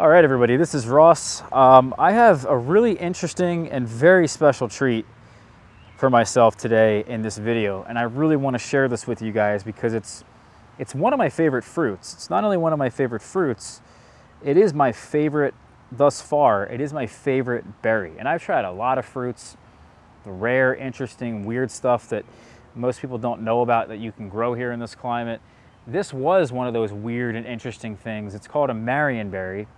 All right, everybody, this is Ross. Um, I have a really interesting and very special treat for myself today in this video, and I really want to share this with you guys because it's it's one of my favorite fruits. It's not only one of my favorite fruits, it is my favorite thus far. It is my favorite berry, and I've tried a lot of fruits, the rare, interesting, weird stuff that most people don't know about that you can grow here in this climate. This was one of those weird and interesting things. It's called a Marionberry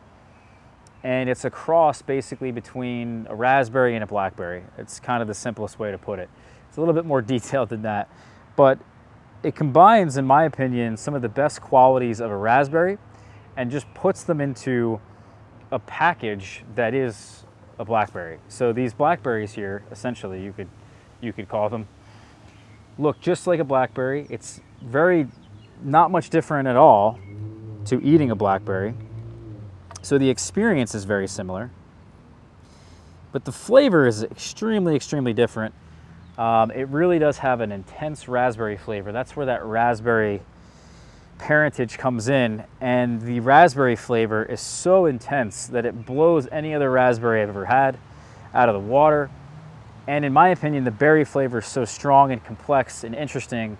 and it's a cross basically between a raspberry and a blackberry. It's kind of the simplest way to put it. It's a little bit more detailed than that, but it combines, in my opinion, some of the best qualities of a raspberry and just puts them into a package that is a blackberry. So these blackberries here, essentially, you could you could call them, look just like a blackberry. It's very not much different at all to eating a blackberry. So the experience is very similar, but the flavor is extremely, extremely different. Um, it really does have an intense raspberry flavor. That's where that raspberry parentage comes in. And the raspberry flavor is so intense that it blows any other raspberry I've ever had out of the water. And in my opinion, the berry flavor is so strong and complex and interesting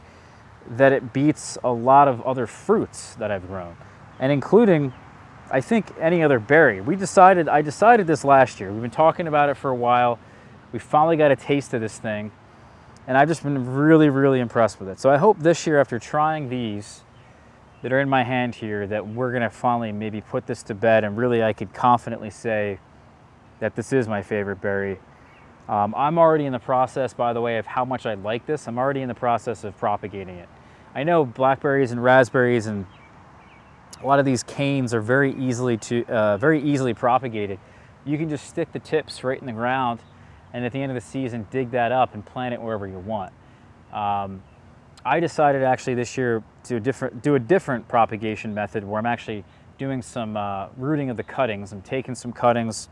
that it beats a lot of other fruits that I've grown, and including I think any other berry. We decided, I decided this last year. We've been talking about it for a while. We finally got a taste of this thing and I've just been really, really impressed with it. So I hope this year after trying these that are in my hand here that we're gonna finally maybe put this to bed and really I could confidently say that this is my favorite berry. Um, I'm already in the process, by the way, of how much I like this. I'm already in the process of propagating it. I know blackberries and raspberries and a lot of these canes are very easily to uh, very easily propagated. You can just stick the tips right in the ground, and at the end of the season, dig that up and plant it wherever you want. Um, I decided actually this year to different, do a different propagation method where I'm actually doing some uh, rooting of the cuttings. I'm taking some cuttings,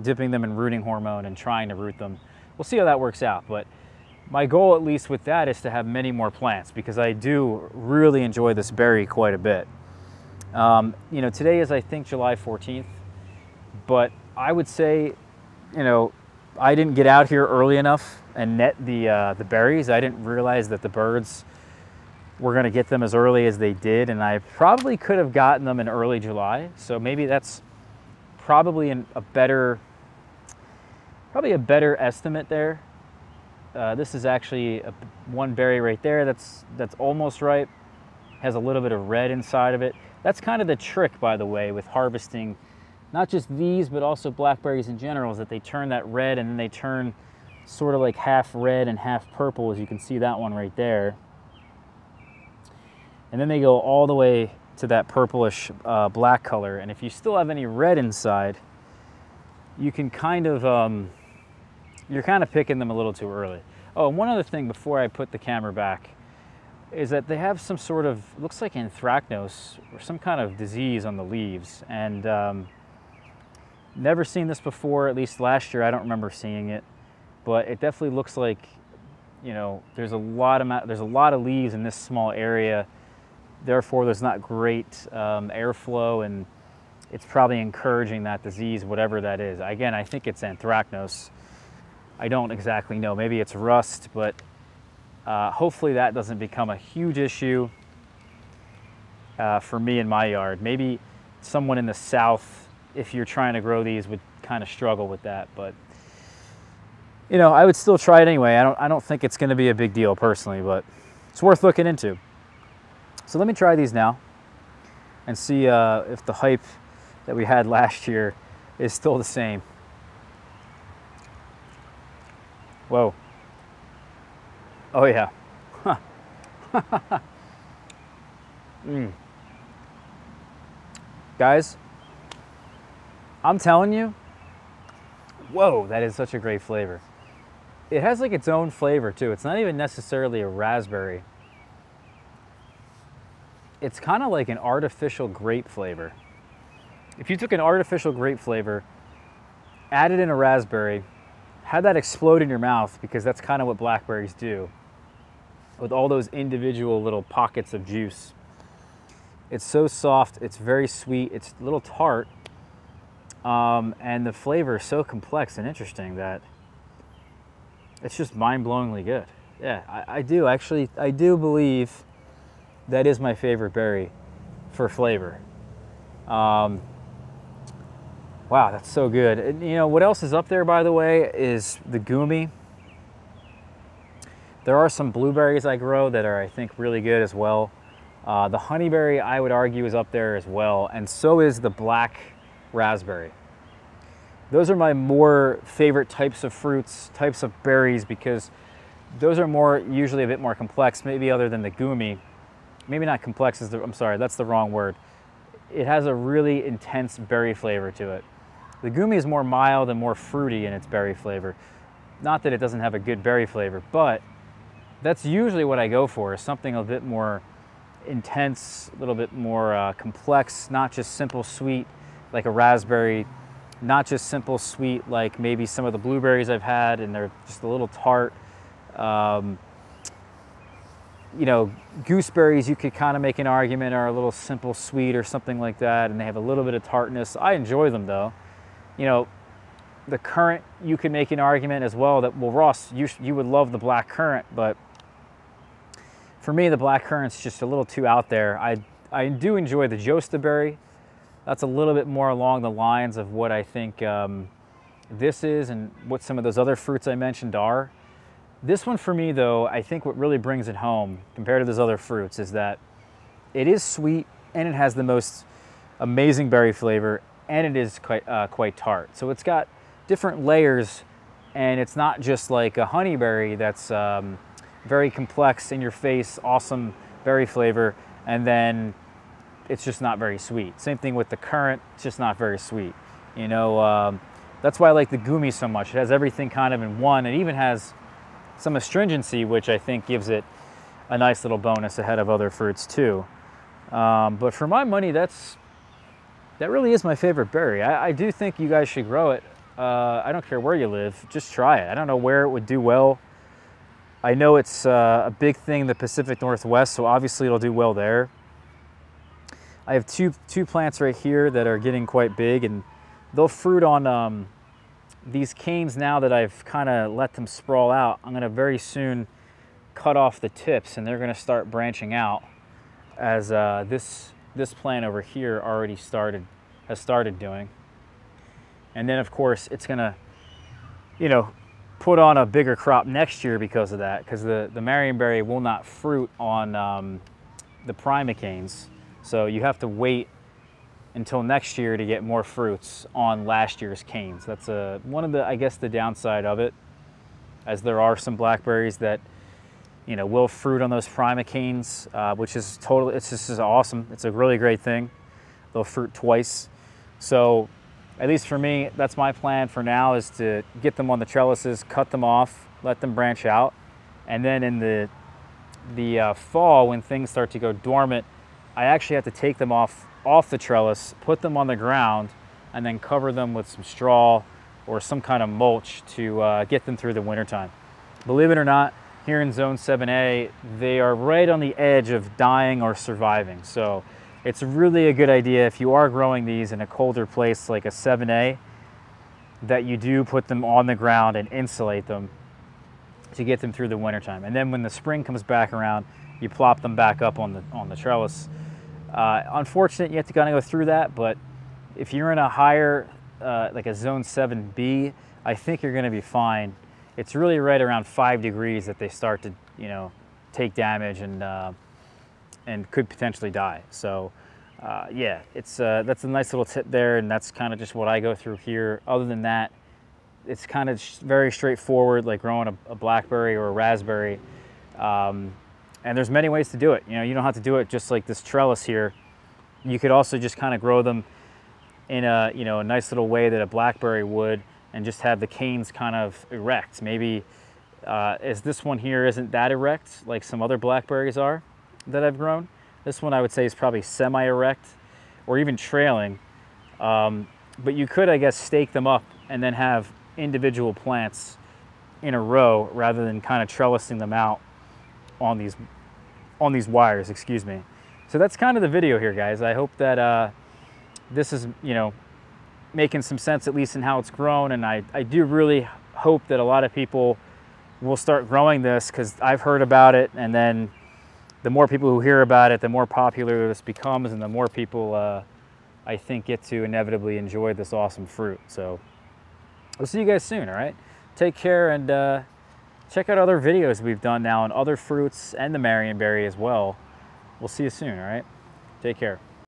dipping them in rooting hormone, and trying to root them. We'll see how that works out, but my goal at least with that is to have many more plants because I do really enjoy this berry quite a bit. Um, you know, today is I think July 14th, but I would say, you know, I didn't get out here early enough and net the uh, the berries. I didn't realize that the birds were going to get them as early as they did, and I probably could have gotten them in early July. So maybe that's probably an, a better, probably a better estimate there. Uh, this is actually a, one berry right there that's that's almost ripe, has a little bit of red inside of it. That's kind of the trick, by the way, with harvesting not just these, but also blackberries in general, is that they turn that red and then they turn sort of like half red and half purple, as you can see that one right there. And then they go all the way to that purplish uh, black color. And if you still have any red inside, you can kind of, um, you're kind of picking them a little too early. Oh, and one other thing before I put the camera back is that they have some sort of, looks like anthracnose or some kind of disease on the leaves. And um, never seen this before, at least last year, I don't remember seeing it. But it definitely looks like, you know, there's a lot of, there's a lot of leaves in this small area. Therefore, there's not great um, airflow and it's probably encouraging that disease, whatever that is. Again, I think it's anthracnose. I don't exactly know. Maybe it's rust, but uh, hopefully that doesn't become a huge issue uh, for me in my yard. Maybe someone in the south, if you're trying to grow these, would kind of struggle with that. But you know, I would still try it anyway. I don't, I don't think it's going to be a big deal personally, but it's worth looking into. So let me try these now and see uh, if the hype that we had last year is still the same. Whoa. Oh yeah. mm. Guys, I'm telling you, whoa, that is such a great flavor. It has like its own flavor too. It's not even necessarily a raspberry. It's kind of like an artificial grape flavor. If you took an artificial grape flavor, added in a raspberry, had that explode in your mouth because that's kind of what blackberries do with all those individual little pockets of juice. It's so soft, it's very sweet, it's a little tart, Um, and the flavor is so complex and interesting that it's just mind-blowingly good. Yeah, I, I do actually. I do believe that is my favorite berry for flavor. Um, wow, that's so good. And, you know what else is up there, by the way, is the goumi. There are some blueberries I grow that are, I think, really good as well. Uh, the honeyberry, I would argue, is up there as well, and so is the black raspberry. Those are my more favorite types of fruits, types of berries, because those are more usually a bit more complex, maybe other than the goumi. Maybe not complex is the, I'm sorry, that's the wrong word. It has a really intense berry flavor to it. The goumi is more mild and more fruity in its berry flavor. Not that it doesn't have a good berry flavor, but that's usually what I go for, is something a bit more intense, a little bit more uh, complex, not just simple sweet like a raspberry, not just simple sweet like maybe some of the blueberries I've had and they're just a little tart. Um, you know, gooseberries you could kind of make an argument are a little simple sweet or something like that and they have a little bit of tartness. I enjoy them though. You know, the currant you could make an argument as well that well Ross you, you would love the black currant but for me, the black currant's just a little too out there. I, I do enjoy the Josta berry. That's a little bit more along the lines of what I think um, this is and what some of those other fruits I mentioned are. This one for me though, I think what really brings it home compared to those other fruits is that it is sweet and it has the most amazing berry flavor and it is quite, uh, quite tart. So it's got different layers and it's not just like a honeyberry that's um, very complex in your face, awesome berry flavor, and then it's just not very sweet. Same thing with the currant, it's just not very sweet. You know, um, that's why I like the goumi so much. It has everything kind of in one. It even has some astringency, which I think gives it a nice little bonus ahead of other fruits too. Um, but for my money, that's that really is my favorite berry. I, I do think you guys should grow it. Uh, I don't care where you live, just try it. I don't know where it would do well. I know it's uh, a big thing in the Pacific Northwest, so obviously it'll do well there. I have two, two plants right here that are getting quite big and they'll fruit on um, these canes now that I've kind of let them sprawl out. I'm gonna very soon cut off the tips and they're gonna start branching out as uh, this, this plant over here already started, has started doing. And then of course it's gonna, you know, put on a bigger crop next year because of that, because the, the Marionberry will not fruit on um, the primocanes. So you have to wait until next year to get more fruits on last year's canes. That's a, one of the, I guess, the downside of it, as there are some blackberries that, you know, will fruit on those primocanes, uh, which is totally, it's just is awesome. It's a really great thing. They'll fruit twice. So at least for me, that's my plan for now is to get them on the trellises, cut them off, let them branch out. And then in the, the uh, fall, when things start to go dormant, I actually have to take them off, off the trellis, put them on the ground, and then cover them with some straw or some kind of mulch to uh, get them through the wintertime. Believe it or not, here in Zone 7A, they are right on the edge of dying or surviving. So it's really a good idea if you are growing these in a colder place like a 7A that you do put them on the ground and insulate them to get them through the wintertime. And then when the spring comes back around, you plop them back up on the, on the trellis. Uh, unfortunate you have to kind of go through that, but if you're in a higher, uh, like a zone 7B, I think you're gonna be fine. It's really right around five degrees that they start to, you know, take damage and uh, and could potentially die. So uh, yeah, it's uh, that's a nice little tip there, and that's kind of just what I go through here. Other than that, it's kind of very straightforward, like growing a, a blackberry or a raspberry. Um, and there's many ways to do it. You know, you don't have to do it just like this trellis here. You could also just kind of grow them in a you know a nice little way that a blackberry would, and just have the canes kind of erect. Maybe uh, as this one here isn't that erect like some other blackberries are that I've grown. This one I would say is probably semi-erect or even trailing. Um, but you could, I guess, stake them up and then have individual plants in a row rather than kind of trellising them out on these on these wires, excuse me. So that's kind of the video here, guys. I hope that uh, this is, you know, making some sense, at least in how it's grown. And I, I do really hope that a lot of people will start growing this because I've heard about it. And then the more people who hear about it, the more popular this becomes and the more people uh, I think get to inevitably enjoy this awesome fruit. So we'll see you guys soon, all right? Take care and uh, check out other videos we've done now on other fruits and the Marionberry as well. We'll see you soon, all right? Take care.